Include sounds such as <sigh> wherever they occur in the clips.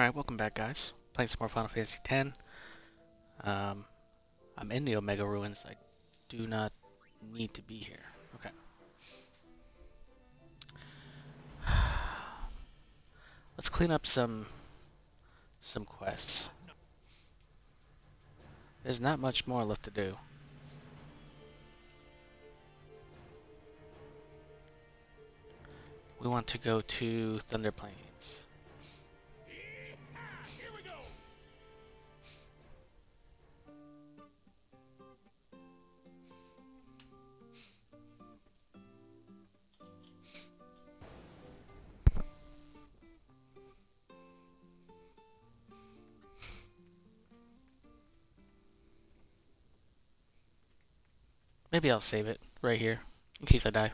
Alright, welcome back guys. Playing some more Final Fantasy X. Um, I'm in the Omega Ruins. I do not need to be here. Okay. <sighs> Let's clean up some some quests. There's not much more left to do. We want to go to Thunder Plains. Maybe I'll save it right here in case I die.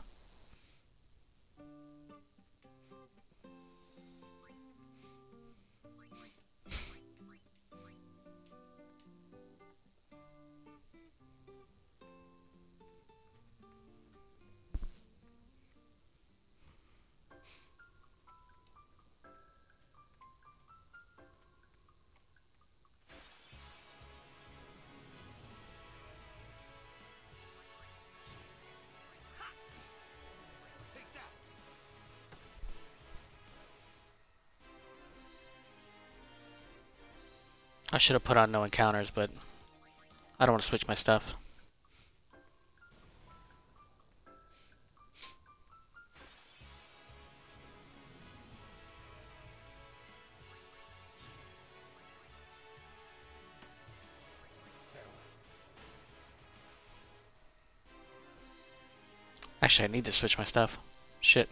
I should have put on no encounters, but I don't want to switch my stuff. Actually, I need to switch my stuff. Shit.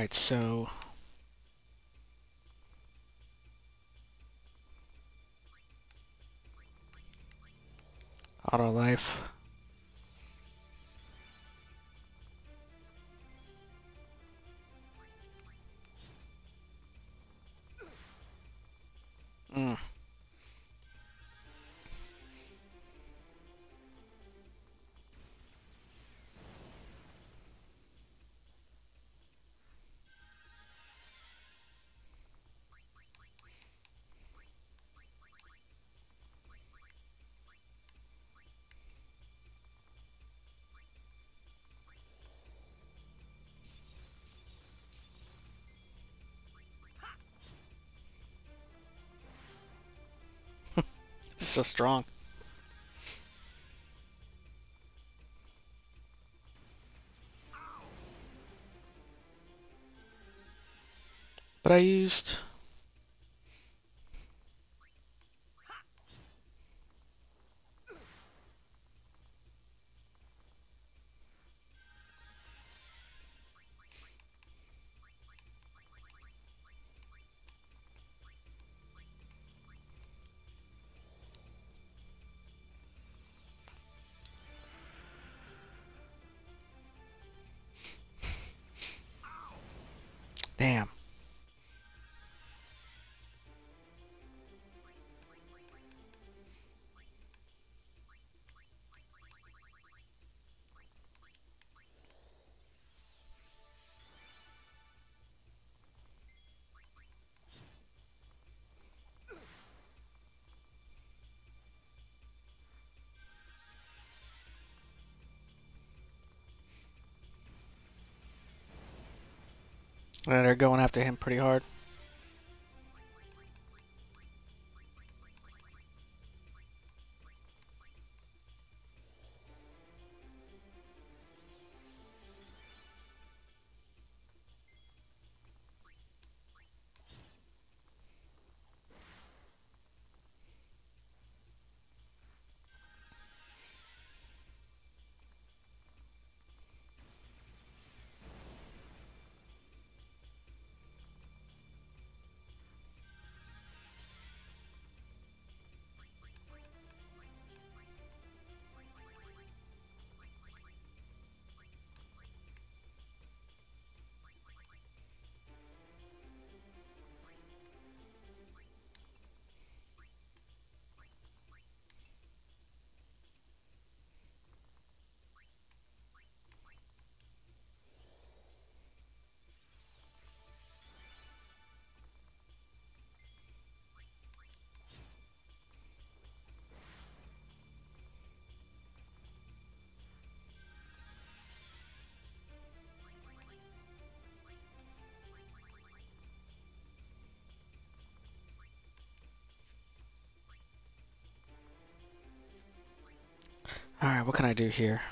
Alright, so... Auto life. So strong. But I used... they're going after him pretty hard. Alright, what can I do here?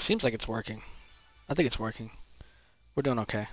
It seems like it's working. I think it's working. We're doing okay.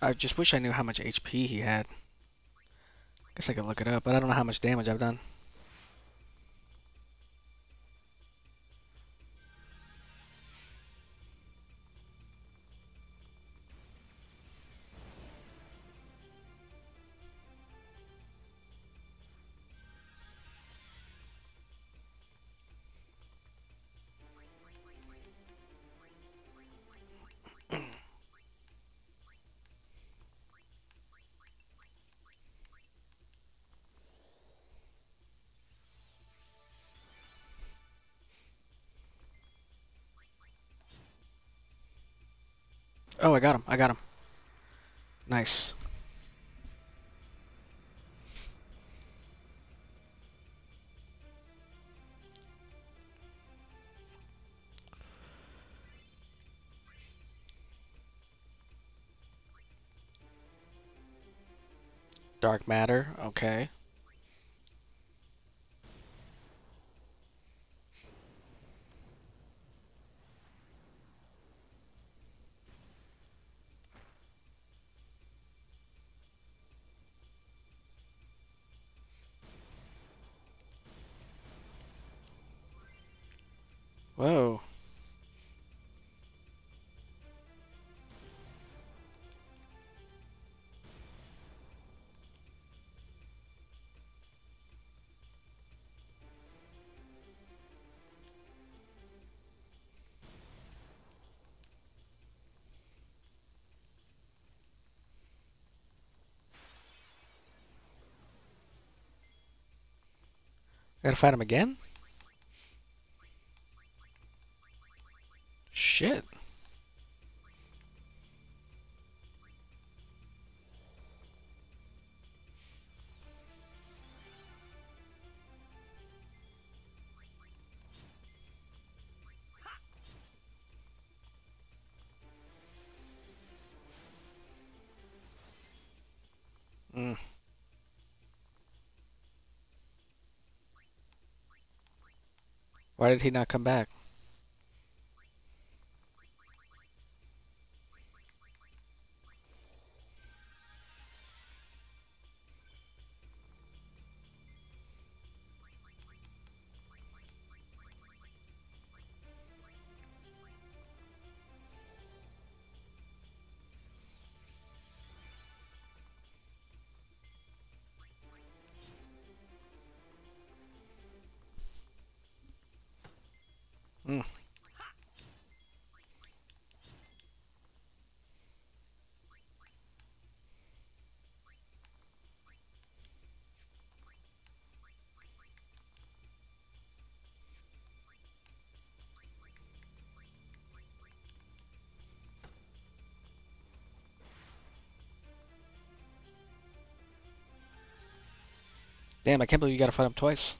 I just wish I knew how much HP he had. I Guess I could look it up, but I don't know how much damage I've done. Oh, I got him. I got him. Nice. Dark matter. Okay. Gotta fight him again? Why did he not come back? Damn, I can't believe you gotta fight him twice.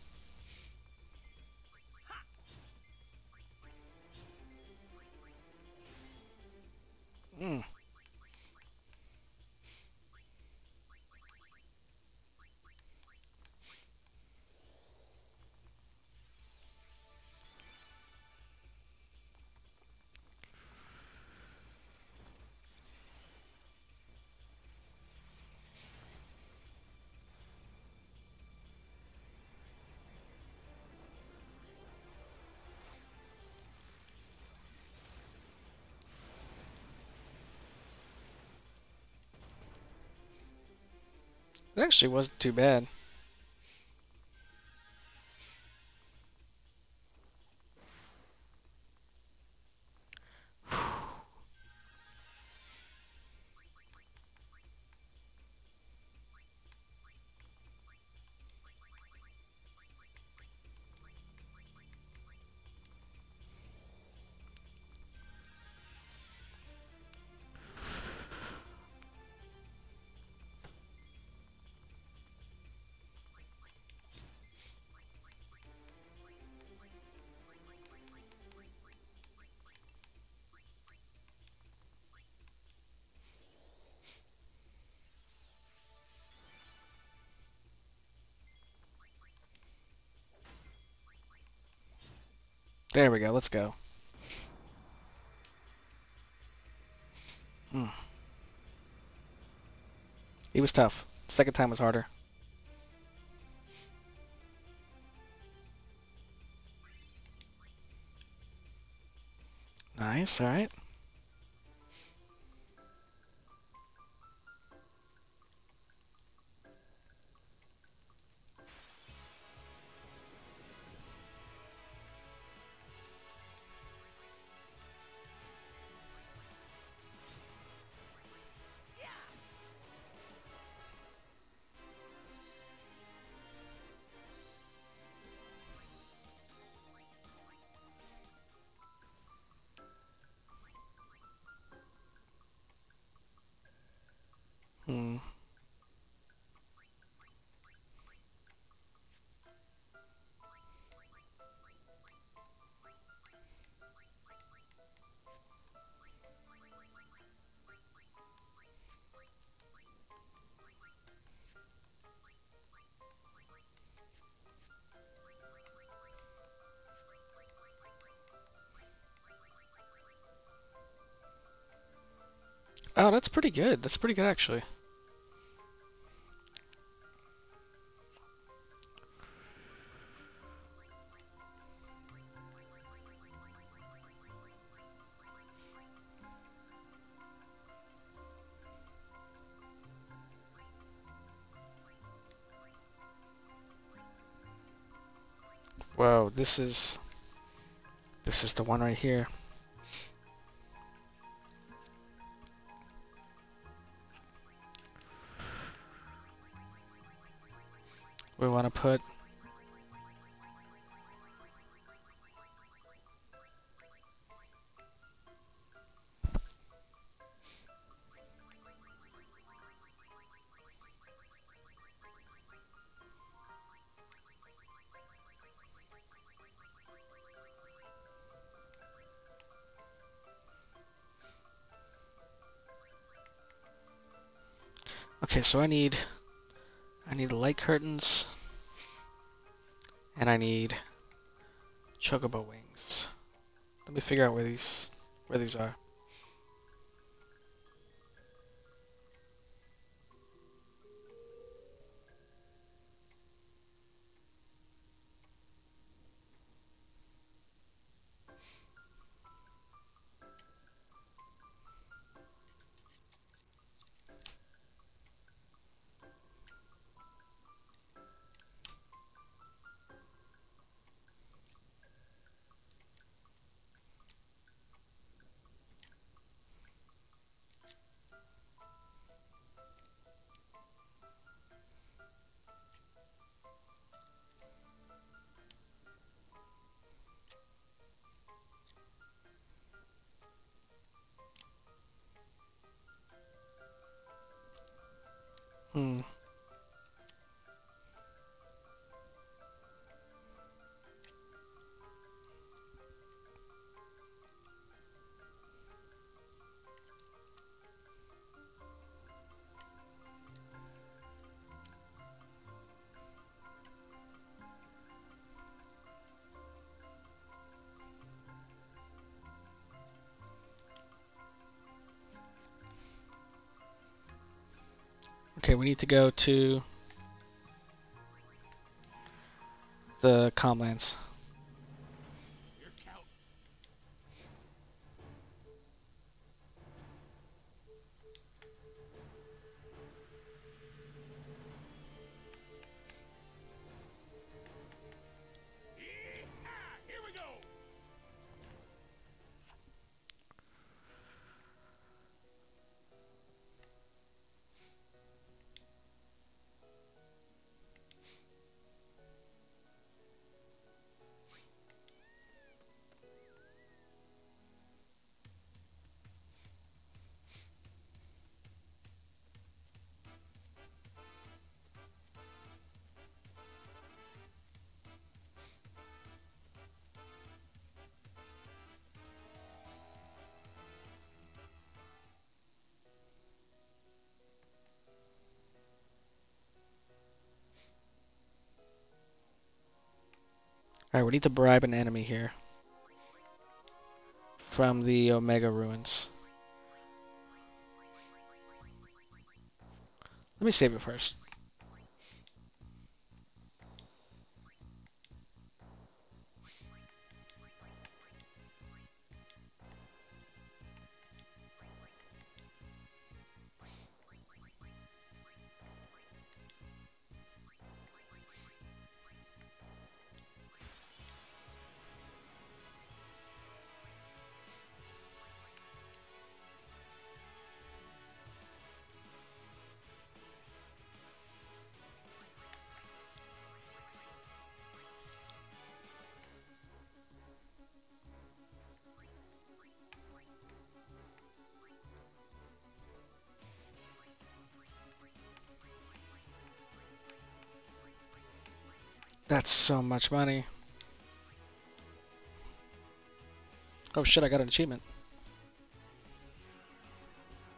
It actually wasn't too bad. There we go. Let's go. Hmm. He was tough. Second time was harder. Nice, alright. Oh, that's pretty good. That's pretty good, actually. Whoa, this is... This is the one right here. We want to put... Okay, so I need... I need light curtains. And I need chocobo wings. Let me figure out where these where these are. Okay, we need to go to the Calm Lands. Alright, we need to bribe an enemy here. From the Omega Ruins. Let me save it first. That's so much money. Oh shit, I got an achievement.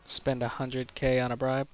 Spend 100k on a bribe.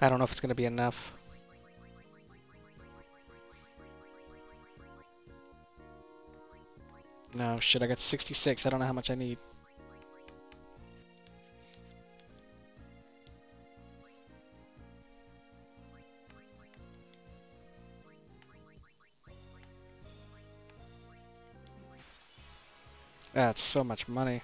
I don't know if it's going to be enough. No, shit, I got 66. I don't know how much I need. That's so much money.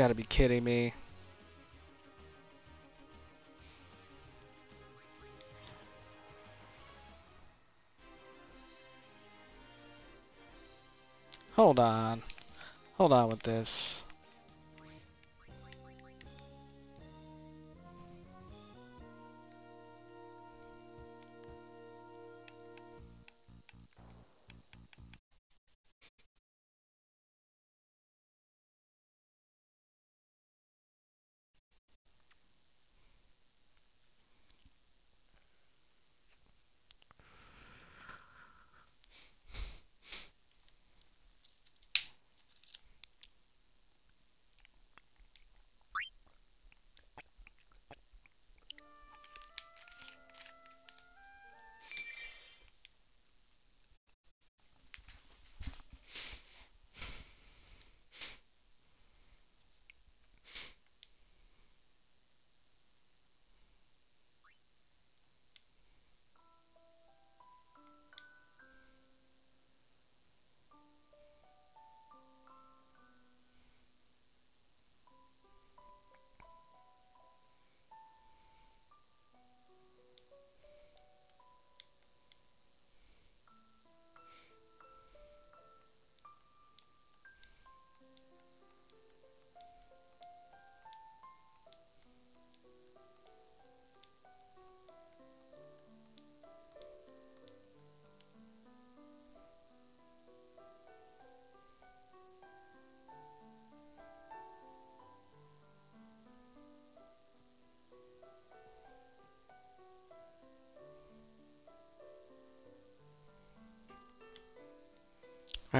Gotta be kidding me. Hold on. Hold on with this.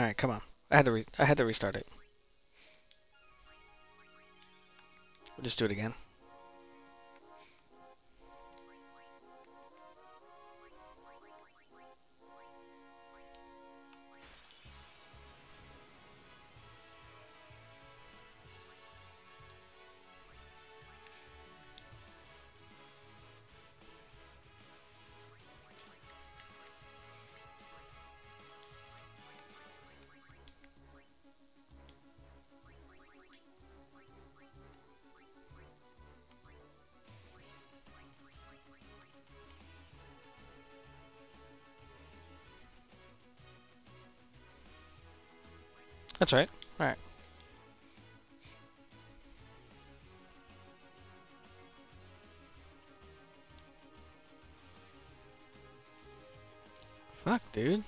All right, come on. I had to I had to restart it. We'll just do it again. That's right. All right. Fuck, dude.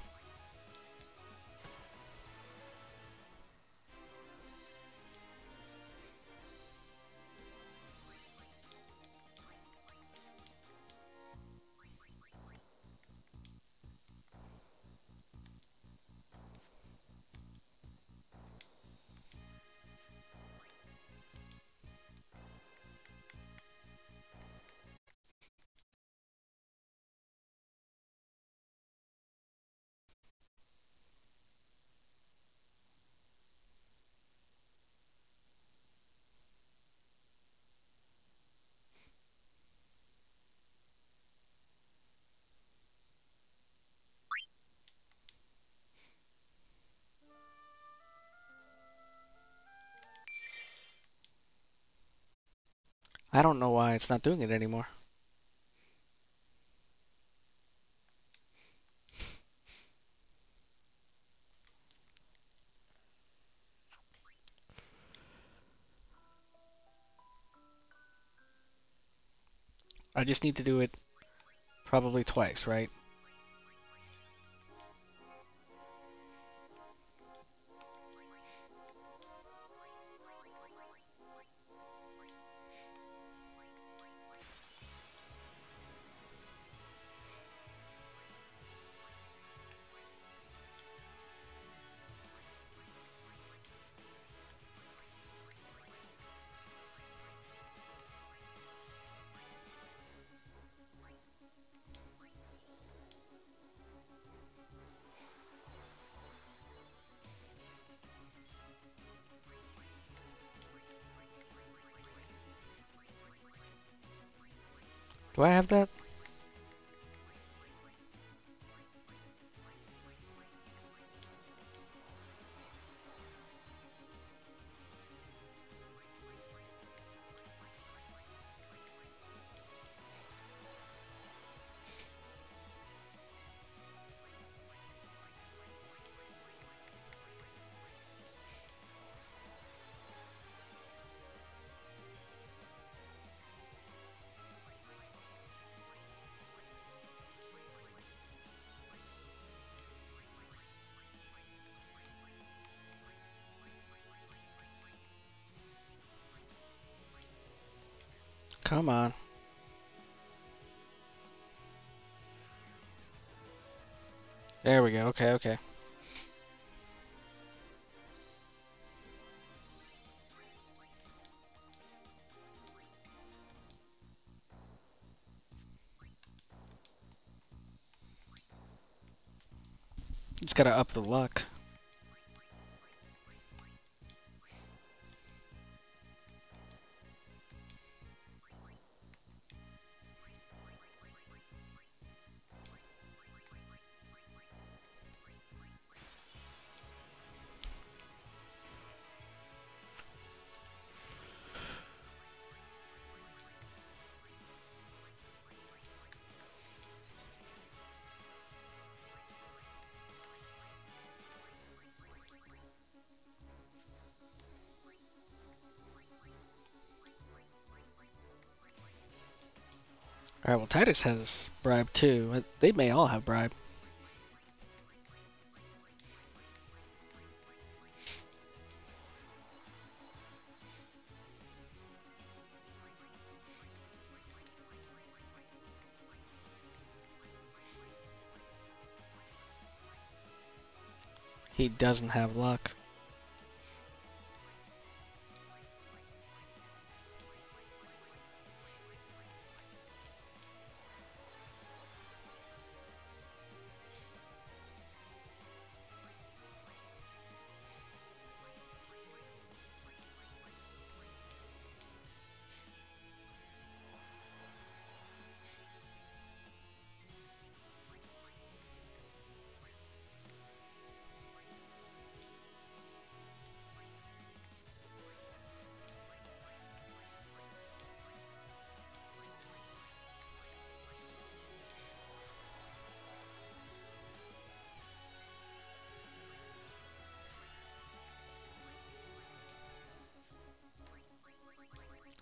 I don't know why it's not doing it anymore. I just need to do it probably twice, right? Do I have that? Come on. There we go. Okay, okay. Just gotta up the luck. Alright, well, Tidus has bribe too. They may all have bribe. He doesn't have luck.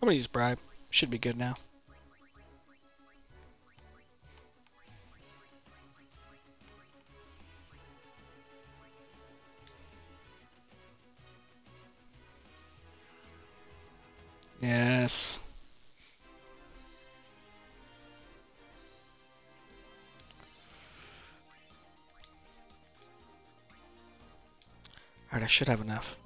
I'm gonna use bribe. Should be good now. Yes. Alright, I should have enough.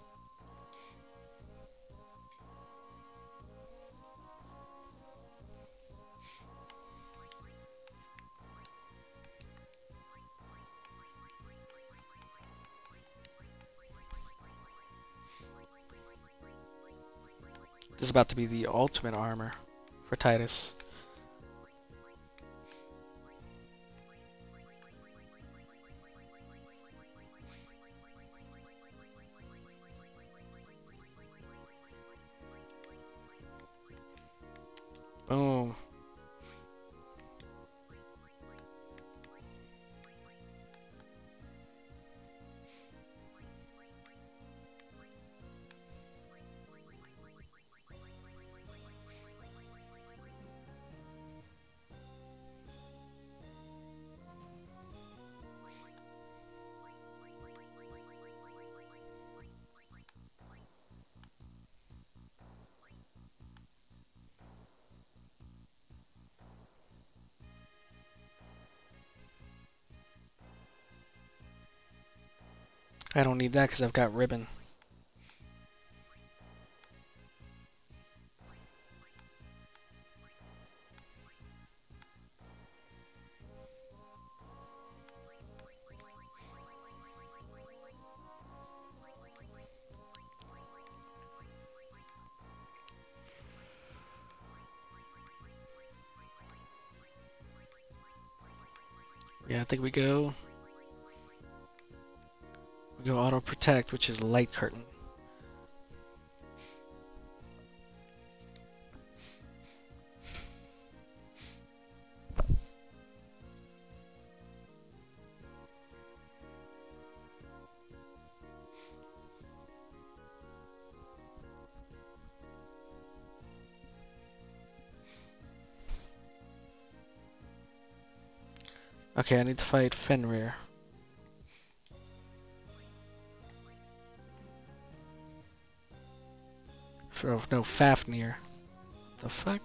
About to be the ultimate armor for Tidus. I don't need that because I've got ribbon. Yeah, I think we go. Go auto protect, which is light curtain. Okay, I need to fight Fenrir. For, no, Fafnir. The fuck?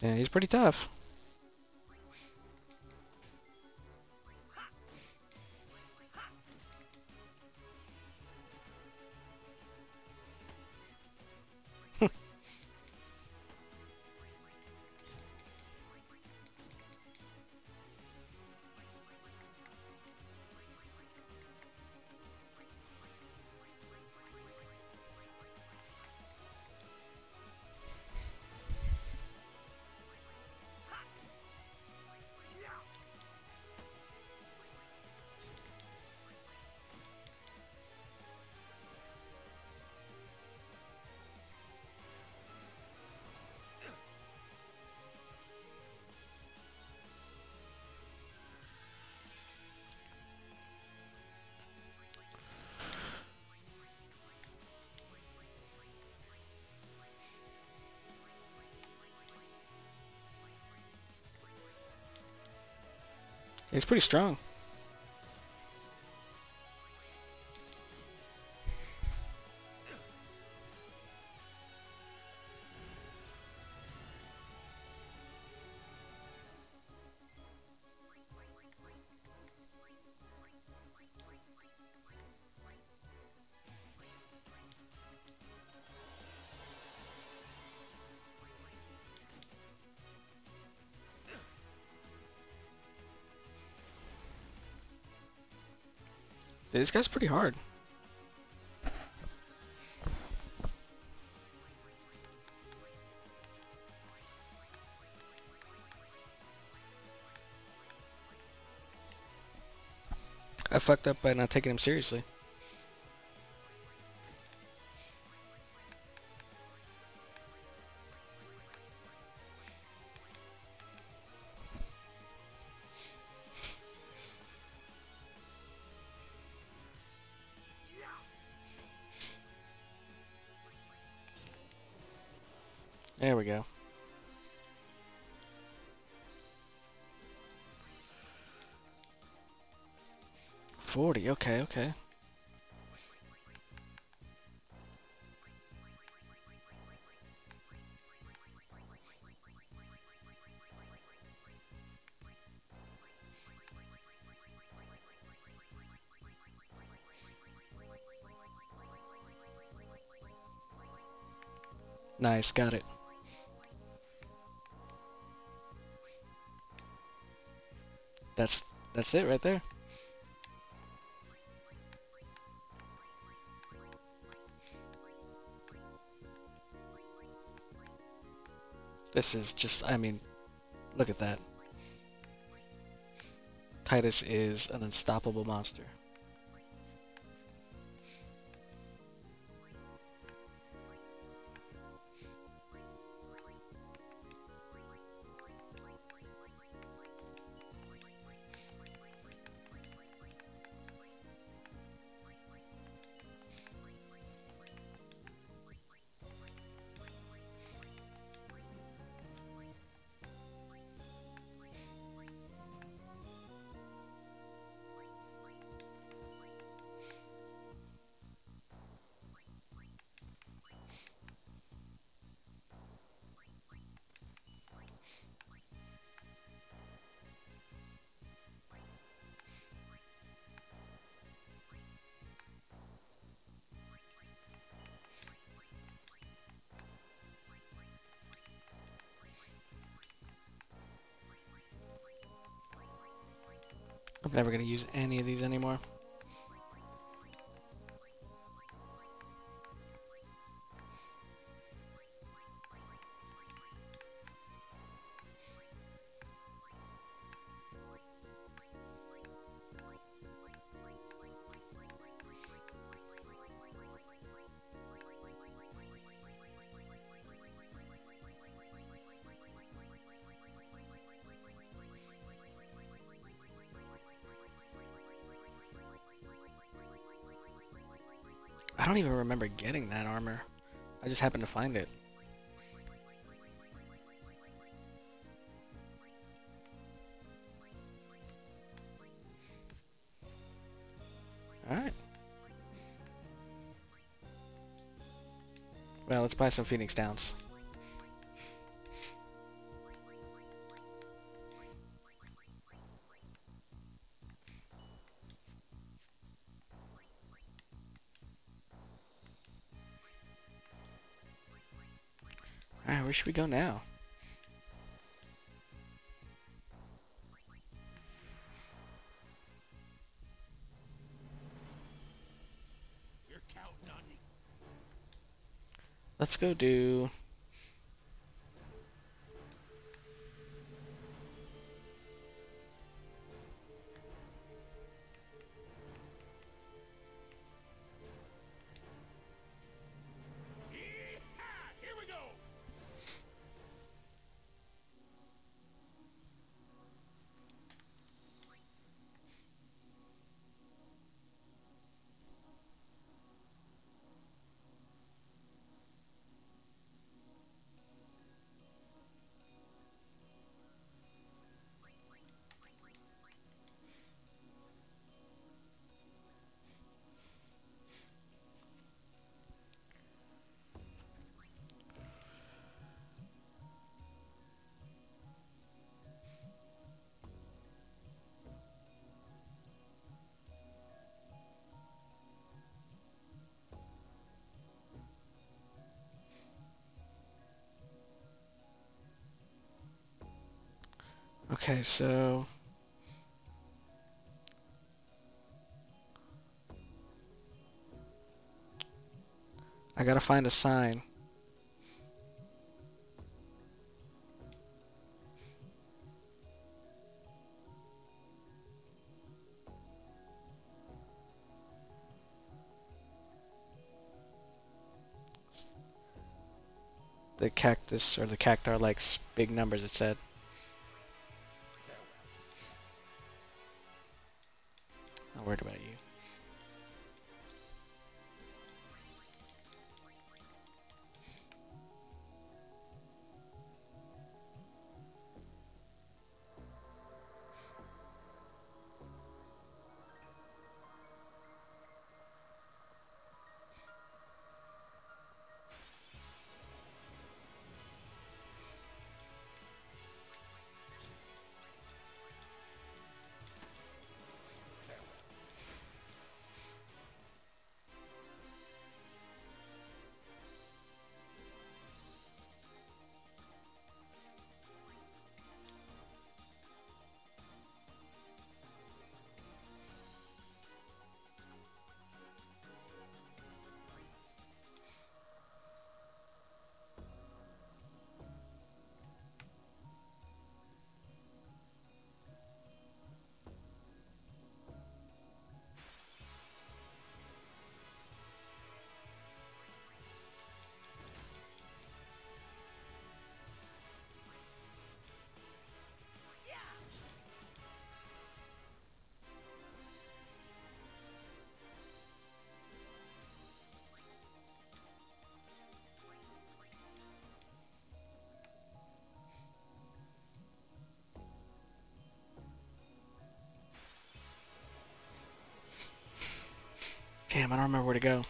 Yeah, he's pretty tough. He's pretty strong. This guy's pretty hard. I fucked up by not taking him seriously. Okay, okay. Nice, got it. That's that's it right there. This is just, I mean, look at that. Tidus is an unstoppable monster. I'm never going to use any of these anymore. Don't even remember getting that armor. I just happened to find it. Alright. Well, let's buy some Phoenix Downs. Should we go now? Let's go do... Okay, so... I gotta find a sign. The cactus, or the cacti are like big numbers, it said. Not worried about Damn, I don't remember where to go.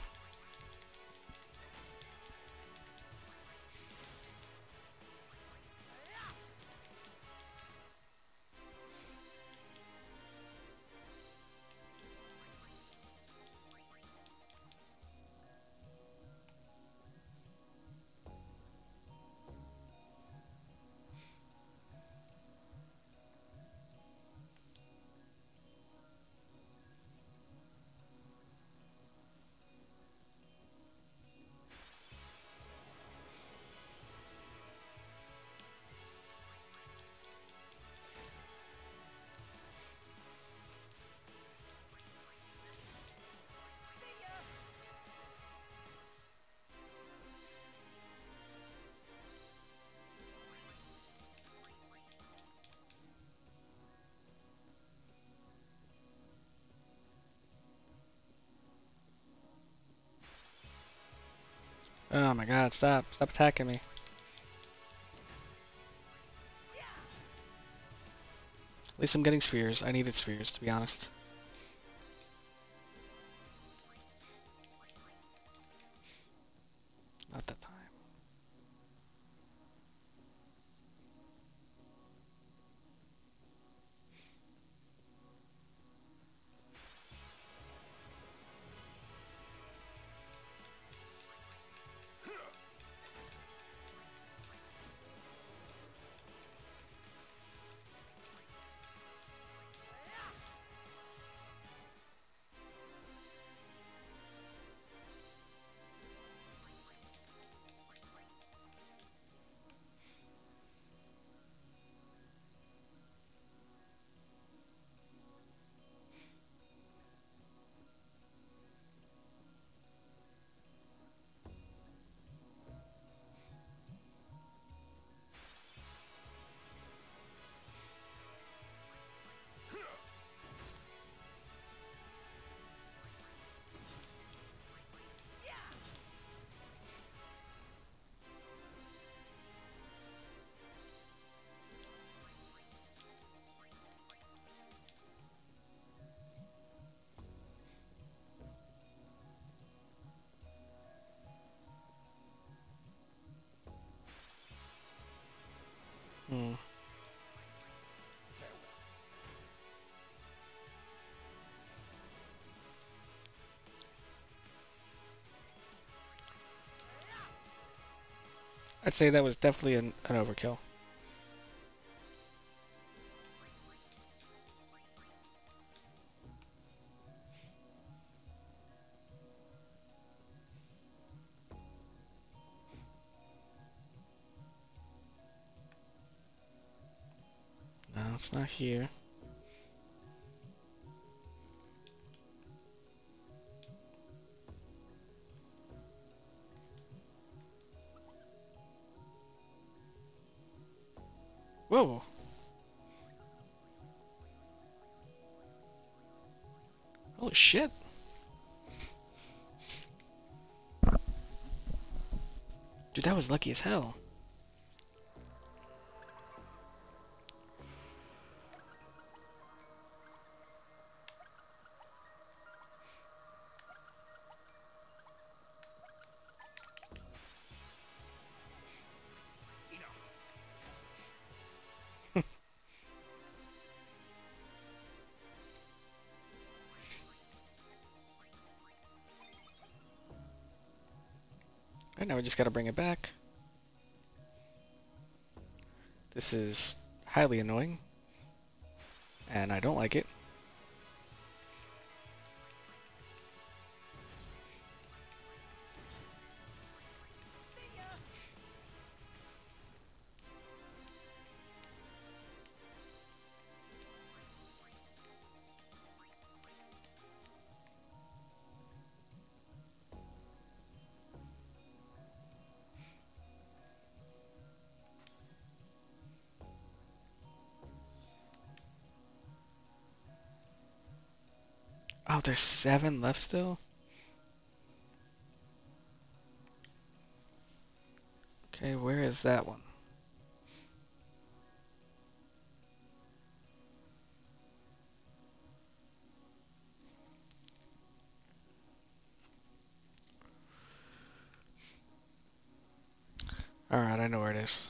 Oh my god, stop. Stop attacking me. At least I'm getting spheres. I needed spheres, to be honest. I'd say that was definitely an, an overkill. No, it's not here. Whoa. Holy shit. Dude, that was lucky as hell. Alright, now we just gotta bring it back. This is highly annoying. And I don't like it. Oh, there's seven left still? Okay, where is that one? Alright, I know where it is.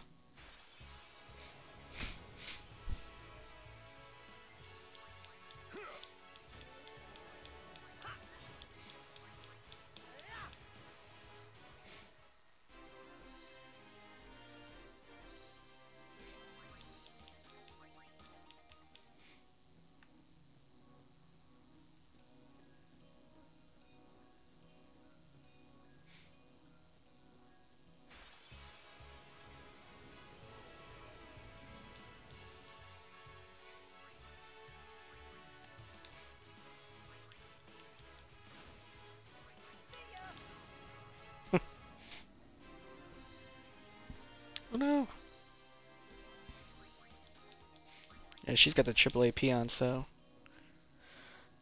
Yeah, she's got the triple AP on, so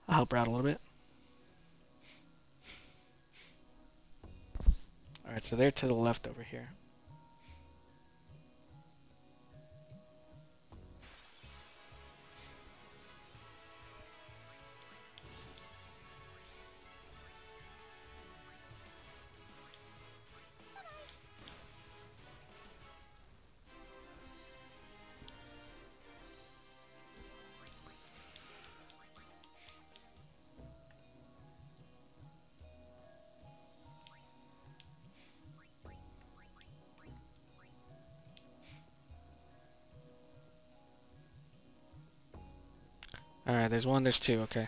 I'll help her out a little bit. Alright, so they're to the left over here. Alright, there's one, there's two, okay.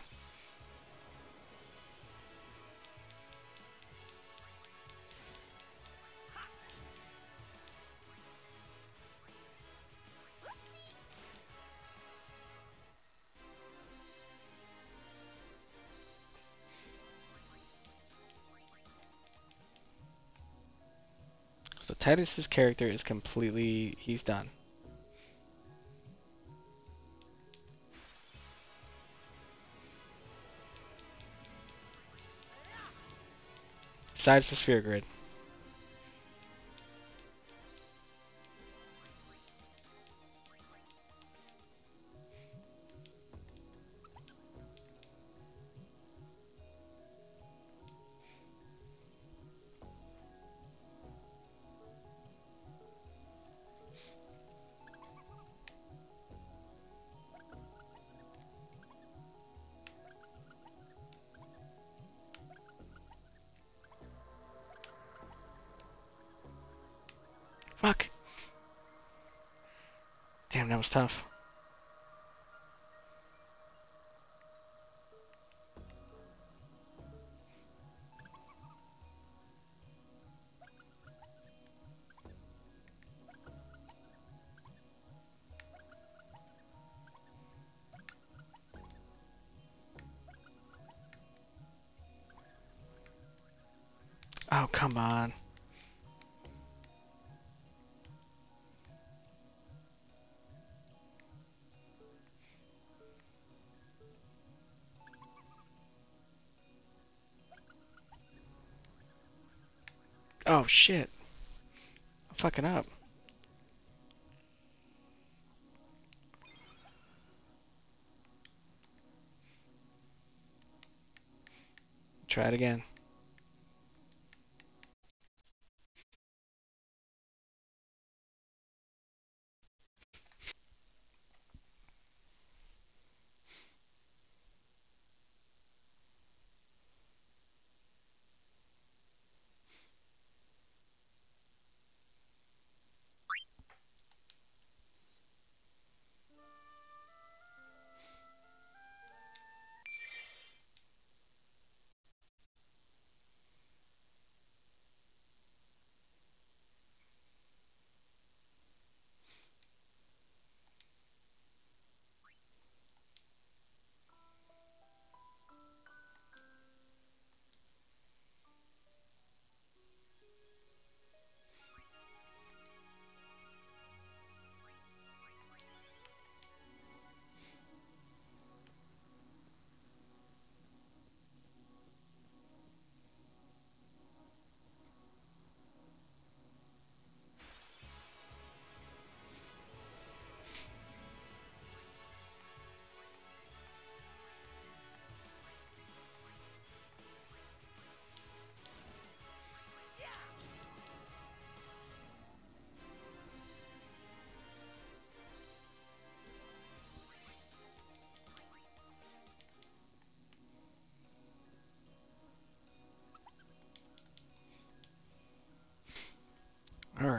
So Tidus's character is completely he's done. Besides the sphere grid. Tough. Oh, come on. Oh shit. I'm fucking up. Try it again.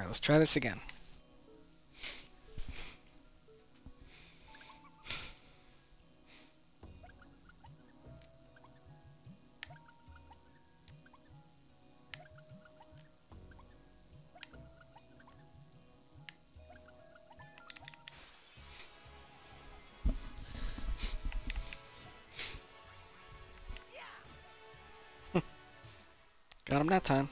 Let's try this again. <laughs> Got him that time.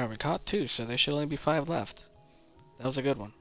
Alright, we caught two, so there should only be five left. That was a good one.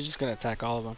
He's just gonna attack all of them.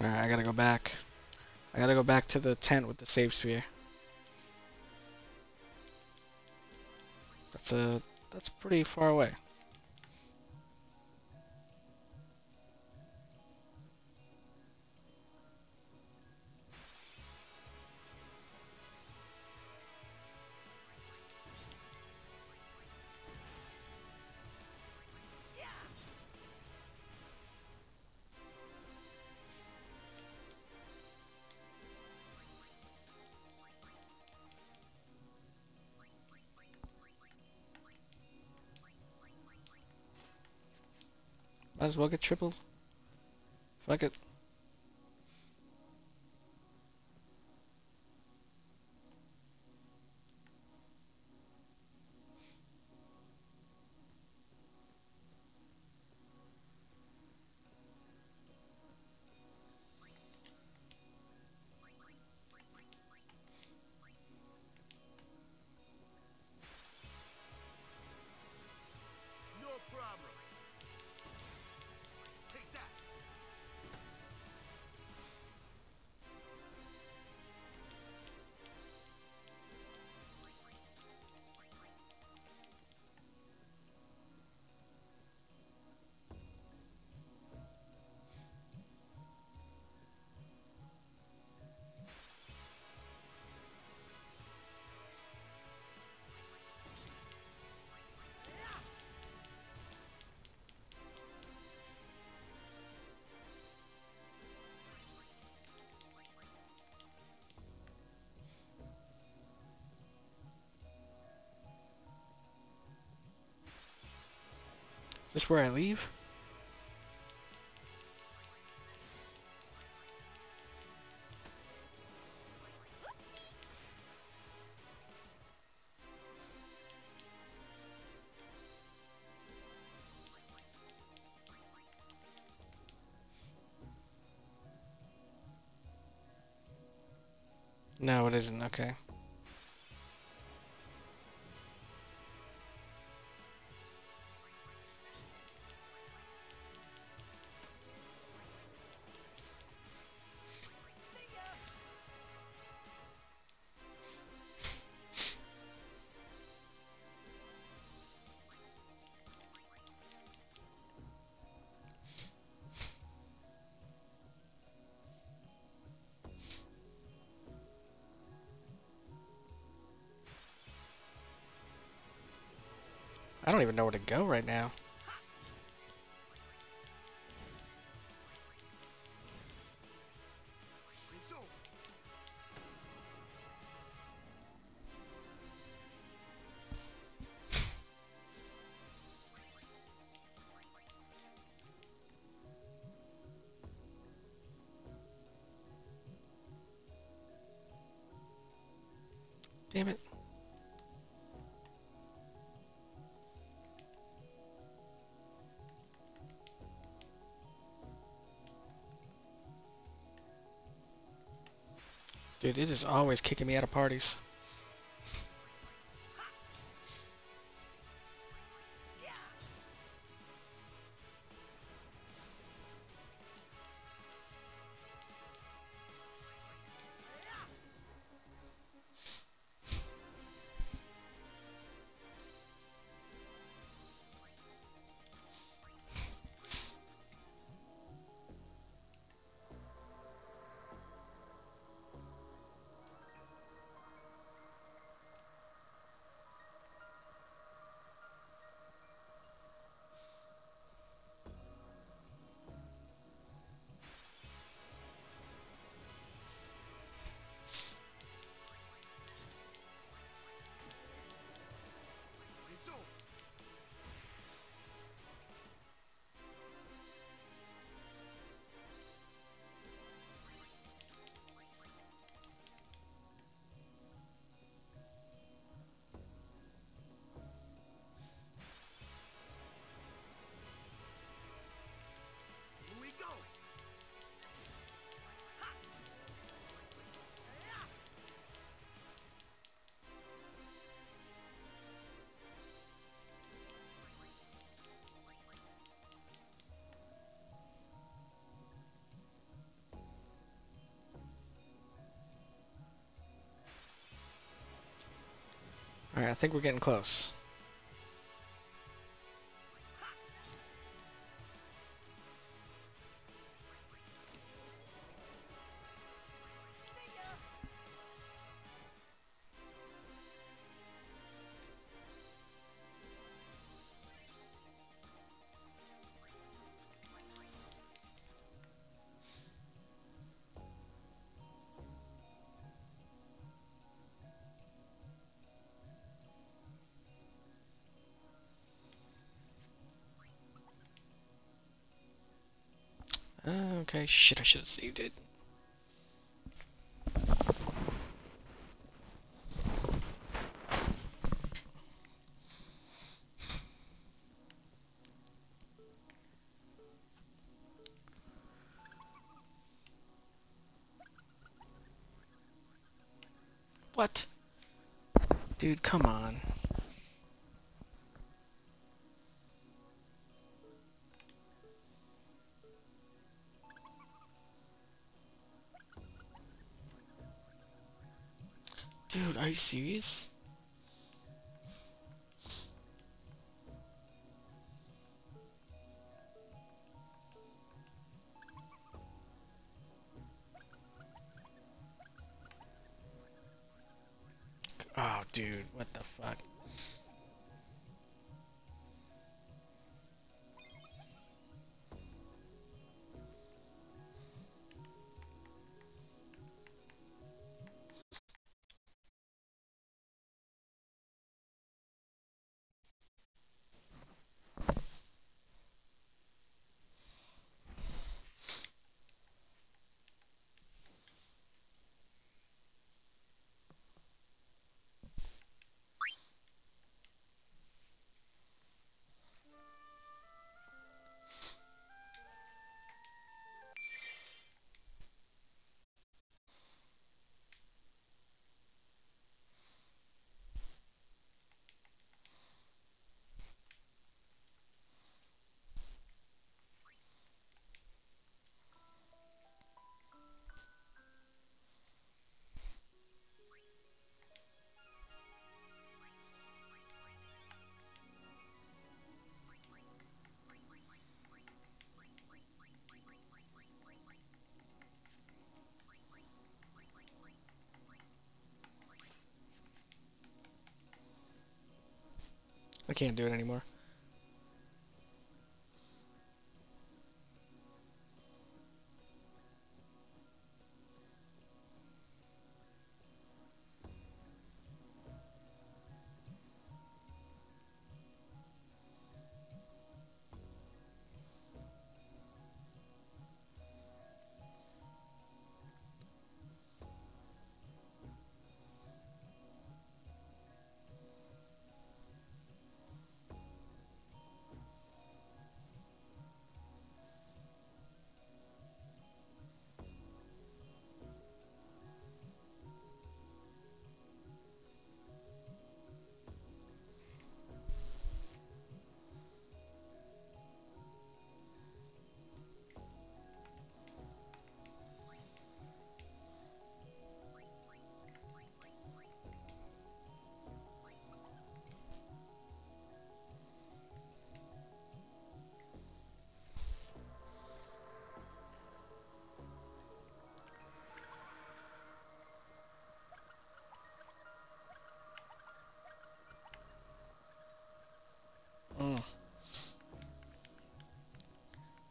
Alright, I gotta go back. I gotta go back to the tent with the save sphere. That's a that's pretty far away. Might as well get triple. Fuck it. This where I leave? No, it isn't. Okay. I don't even know where to go right now. Dude, it is always kicking me out of parties. Alright, I think we're getting close. Okay, shit, I should have saved it. What? Dude, come on. Dude, are you serious? I can't do it anymore.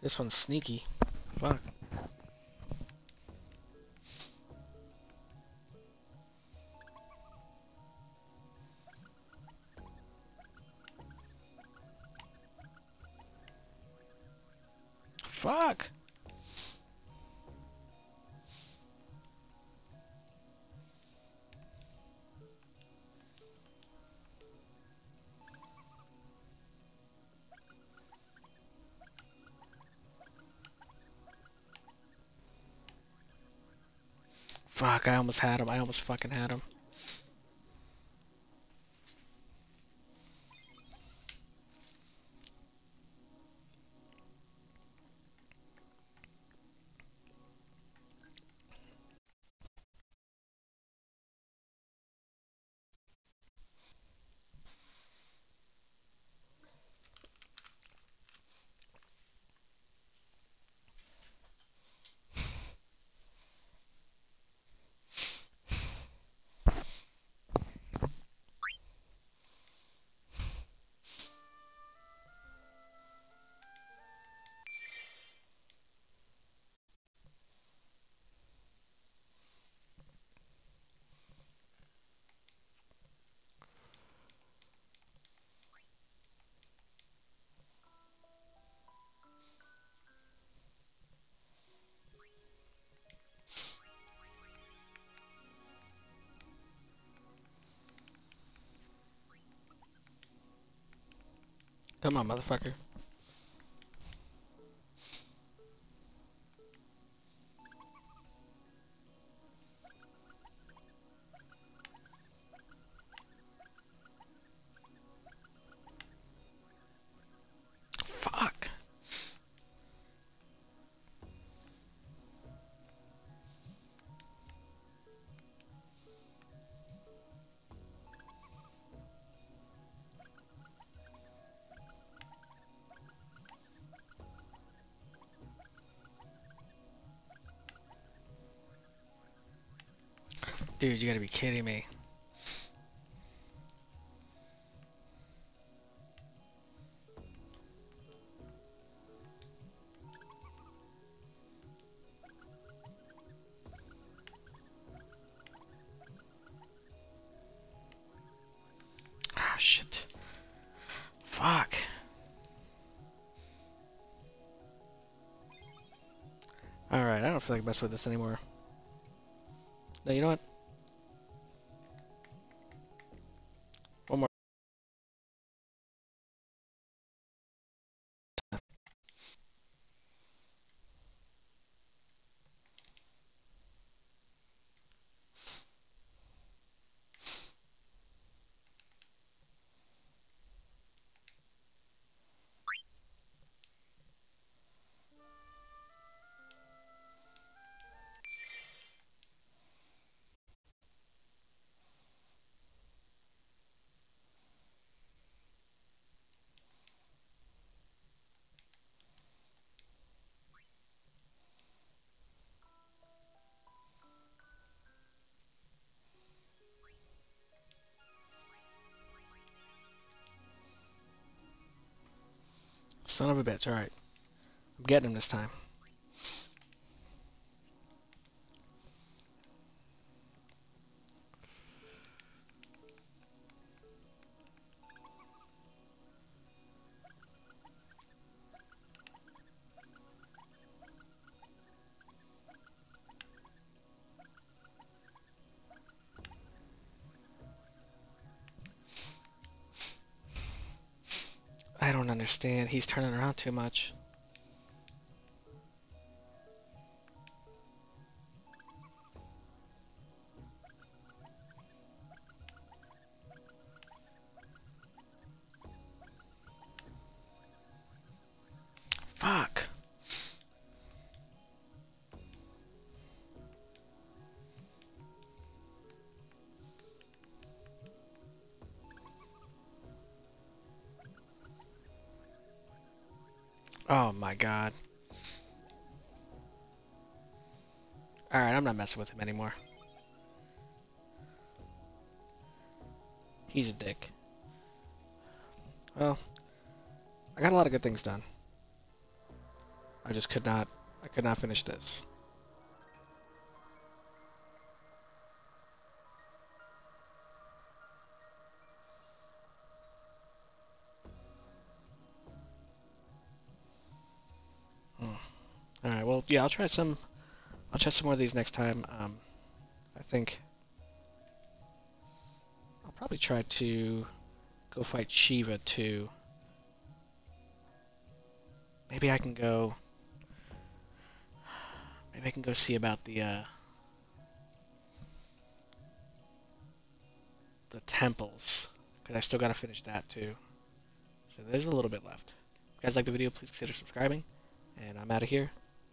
This one's sneaky. Fuck, I almost had him. I almost fucking had him. Come on, motherfucker. Dude, you gotta be kidding me. Ah, shit. Fuck. Alright, I don't feel like messing with this anymore. No, you know what? Son of a bitch. Alright. I'm getting him this time. Understand. He's turning around too much. My god. Alright, I'm not messing with him anymore. He's a dick. Well, I got a lot of good things done. I just could not, I could not finish this. Yeah, I'll try some. I'll try some more of these next time. Um, I think I'll probably try to go fight Shiva too. Maybe I can go. Maybe I can go see about the uh, the temples because I still got to finish that too. So there's a little bit left. If you guys like the video, please consider subscribing. And I'm out of here.